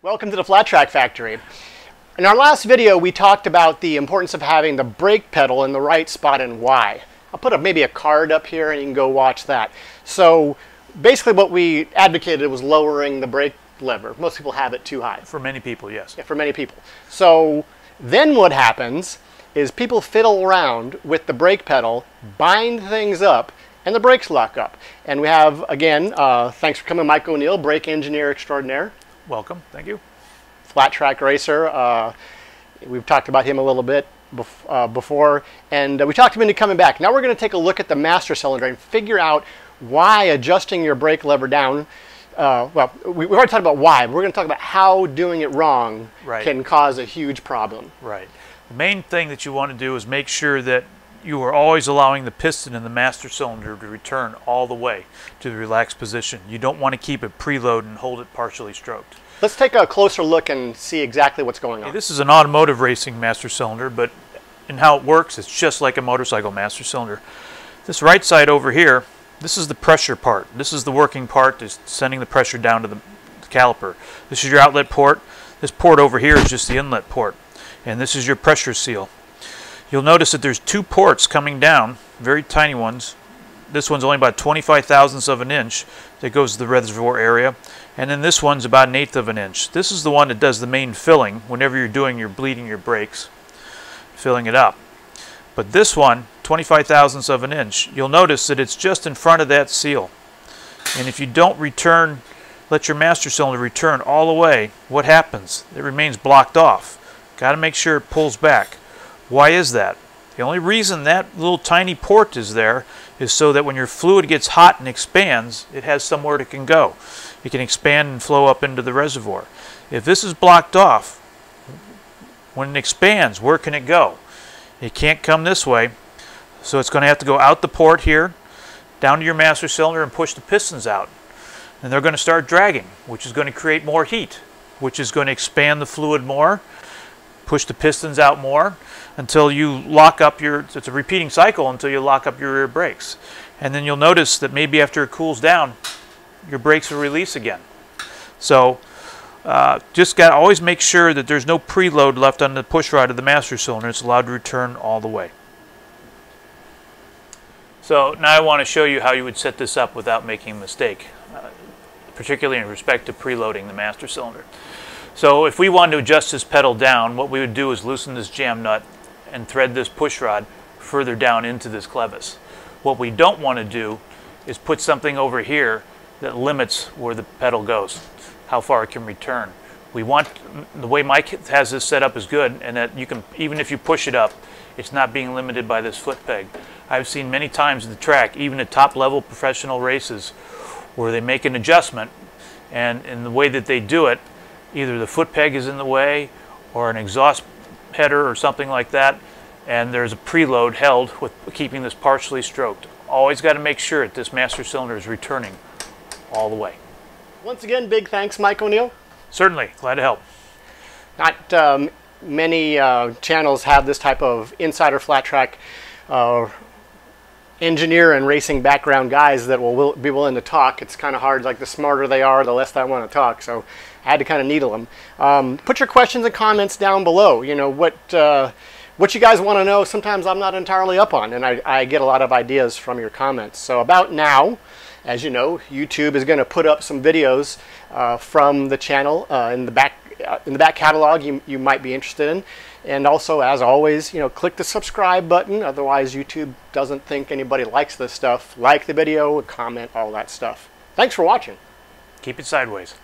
Welcome to the Flat Track Factory. In our last video, we talked about the importance of having the brake pedal in the right spot and why. I'll put a, maybe a card up here and you can go watch that. So basically what we advocated was lowering the brake lever. Most people have it too high. For many people, yes. Yeah, for many people. So then what happens is people fiddle around with the brake pedal, bind things up, and the brakes lock up. And we have, again, uh, thanks for coming, Mike O'Neill, brake engineer extraordinaire, Welcome. Thank you. flat track racer. Uh, we've talked about him a little bit bef- uh, before, and uh, we talked him into coming back. Now we're going to take a look at the master cylinder and figure out why adjusting your brake lever down. Uh, well, we, we've already talked about why, but we're going to talk about how doing it wrong Right. can cause a huge problem. Right. The main thing that you want to do is make sure that you are always allowing the piston in the master cylinder to return all the way to the relaxed position. You don't want to keep it preload and hold it partially stroked. Let's take a closer look and see exactly what's going on. This is an automotive racing master cylinder, but in how it works, it's just like a motorcycle master cylinder. This right side over here, this is the pressure part. This is the working part that's sending the pressure down to the, the caliper. This is your outlet port. This port over here is just the inlet port. And this is your pressure seal. You'll notice that there's two ports coming down, very tiny ones. This one's only about 25 thousandths of an inch that goes to the reservoir area. And then this one's about an eighth of an inch. This is the one that does the main filling whenever you're doing your bleeding your brakes, filling it up. But this one, 25 thousandths of an inch, you'll notice that it's just in front of that seal. And if you don't return, let your master cylinder return all the way, what happens? It remains blocked off. Got to make sure it pulls back. Why is that? The only reason that little tiny port is there is so that when your fluid gets hot and expands, it has somewhere it can go. It can expand and flow up into the reservoir. If this is blocked off, when it expands, where can it go? It can't come this way, so it's going to have to go out the port here, down to your master cylinder and push the pistons out. And they're going to start dragging, which is going to create more heat, which is going to expand the fluid more, push the pistons out more until you lock up your it's a repeating cycle until you lock up your rear brakes. And then you'll notice that maybe after it cools down, your brakes will release again. So uh, just got to always make sure that there's no preload left on the push rod of the master cylinder. It's allowed to return all the way. So now I want to show you how you would set this up without making a mistake, uh, particularly in respect to preloading the master cylinder. So if we wanted to adjust this pedal down, what we would do is loosen this jam nut and thread this push rod further down into this clevis. What we don't want to do is put something over here that limits where the pedal goes, how far it can return. We want, the way Mike has this set up is good and that you can, even if you push it up, it's not being limited by this foot peg. I've seen many times at the track, even at top level professional races, where they make an adjustment and in the way that they do it, either the foot peg is in the way or an exhaust header or something like that, and there's a preload held with keeping this partially stroked. Always got to make sure that this master cylinder is returning all the way. Once again, big thanks, Mike O'Neill. Certainly, glad to help. Not um, many uh, channels have this type of insider flat track uh, engineer and racing background guys that will, will be willing to talk. It's kind of hard. Like the smarter they are, the less they want to talk. So I had to kind of needle them. Um, put your questions and comments down below. You know what uh, what you guys want to know. Sometimes I'm not entirely up on, and I, I get a lot of ideas from your comments. So about now. As you know, YouTube is going to put up some videos uh, from the channel uh, in the back in the back catalog you, you might be interested in. And also, as always, you know, click the subscribe button. Otherwise, YouTube doesn't think anybody likes this stuff. Like the video, comment, all that stuff. Thanks for watching. Keep it sideways.